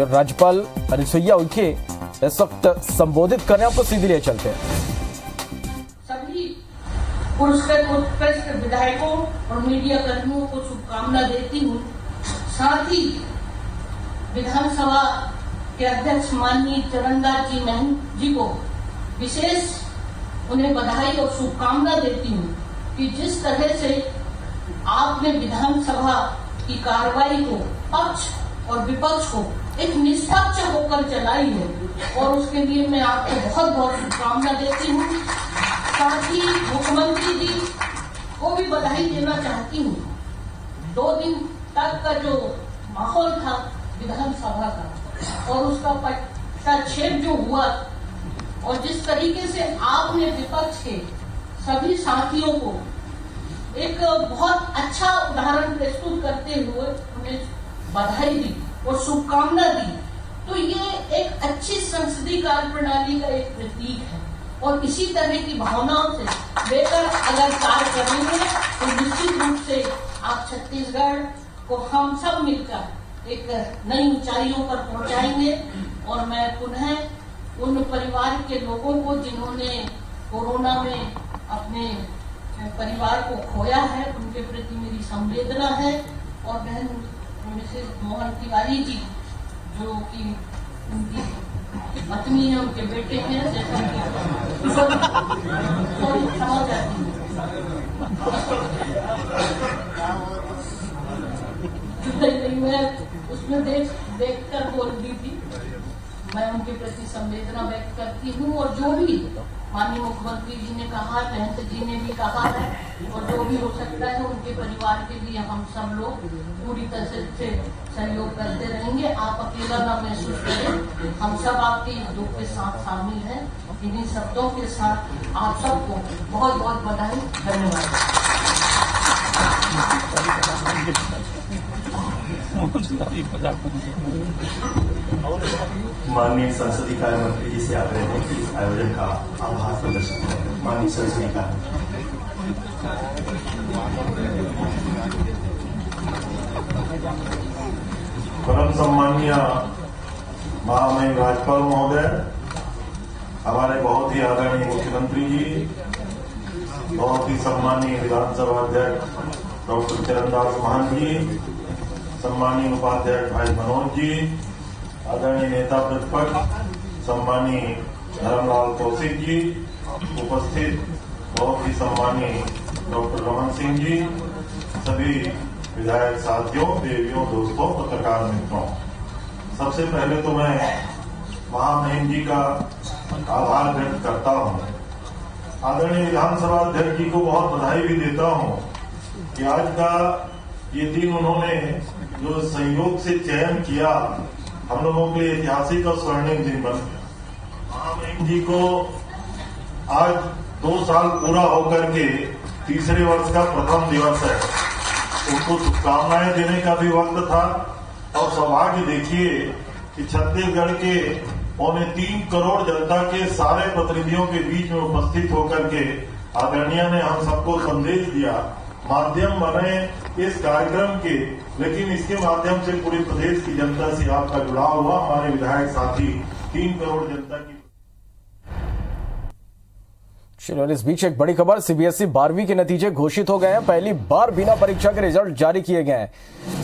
और राज्यपाल अनुसुईया उइके इस वक्त संबोधित कर रहे हैं, आपको सीधे लिए चलते हैं। सभी उत्कृष्ट विधायकों और मीडिया कर्मियों को शुभकामना देती हूँ। साथ ही विधानसभा के अध्यक्ष माननीय चरणदास जी महंत जी को विशेष उन्हें बधाई और शुभकामना देती हूँ कि जिस तरह से आपने विधानसभा की कार्रवाई को पक्ष और विपक्ष को एक निष्पक्ष होकर चलाई है। और उसके लिए मैं आपको बहुत बहुत शुभकामना देती हूँ। साथ ही मुख्यमंत्री जी को भी बधाई देना चाहती हूँ। दो दिन तक का जो माहौल था विधानसभा का, और उसका पट्टाक्षेप जो हुआ, और जिस तरीके से आपने विपक्ष के सभी साथियों को एक बहुत अच्छा उदाहरण प्रस्तुत करते हुए उन्हें बधाई दी और शुभकामना दी। तो ये एक अच्छी संसदीय कार्य प्रणाली का एक प्रतीक है। और इसी तरह की भावनाओं से बेहतर अगर कार्य करेंगे तो निश्चित रूप से आप छत्तीसगढ़ को हम सब मिलकर एक नई ऊंचाइयों पर पहुंचाएँगे। और मैं पुनः उन परिवार के लोगों को जिन्होंने कोरोना में अपने परिवार को खोया है, उनके प्रति मेरी संवेदना है। और बहन मिसेज मोहन तिवारी जी, जो कि उनकी पत्नी है, उनके बेटे हैं, जैसा हूँ। मैं उसमें देख देख कर बोल रही थी। मैं उनके प्रति संवेदना व्यक्त करती हूँ और जो भी माननीय मुख्यमंत्री जी ने कहा, महंत जी ने भी कहा है, और जो भी हो सकता है, उनके परिवार के लिए हम सब लोग पूरी तरह से सहयोग करते रहेंगे। आप अकेला न महसूस करें। हम सब आपके इस दुख के साथ शामिल हैं। इन्हीं शब्दों के साथ आप सबको बहुत बहुत बधाई। धन्यवाद। माननीय संसदीय कार्य मंत्री जी से आग्रह है कि इस आयोजन का आभार प्रदर्शन माननीय संसदीय कार्य परम सम्मानीय महामहिम राज्यपाल महोदय, हमारे बहुत ही आदरणीय मुख्यमंत्री जी, बहुत ही सम्मानीय विधानसभा अध्यक्ष डॉक्टर चरणदास महंत जी सम्मानीय उपाध्यक्ष भाई मनोज जी, आदरणीय नेता प्रतिपक्ष सम्मानीय धर्मलाल कौशिक जी, उपस्थित बहुत ही सम्मानीय डॉक्टर रमन सिंह जी, सभी विधायक साथियों, देवियों, दोस्तों, पत्रकार मित्रों। सबसे पहले तो मैं महामहिम जी का आभार व्यक्त करता हूँ। आदरणीय विधानसभा अध्यक्ष जी को बहुत बधाई भी देता हूँ कि आज का ये दिन उन्होंने जो संयोग से चयन किया, हम लोगों के लिए ऐतिहासिक और स्वर्णिम दिन बन जी को आज दो साल पूरा होकर के तीसरे वर्ष का प्रथम दिवस है। उनको शुभकामनाएँ देने का भी वक्त था। और सौभाग्य देखिए कि छत्तीसगढ़ के पौने तीन करोड़ जनता के सारे प्रतिनिधियों के बीच में उपस्थित होकर के आदरणीय ने हम सबको संदेश दिया। माध्यम बने इस कार्यक्रम के। लेकिन इसके माध्यम से पूरे प्रदेश की जनता से आपका जुड़ाव हुआ। हमारे विधायक साथी, तीन करोड़ जनता की इस बीच एक बड़ी खबर सीबीएसई बारहवीं के नतीजे घोषित हो गए हैं। पहली बार बिना परीक्षा के रिज़ल्ट जारी किए गए हैं।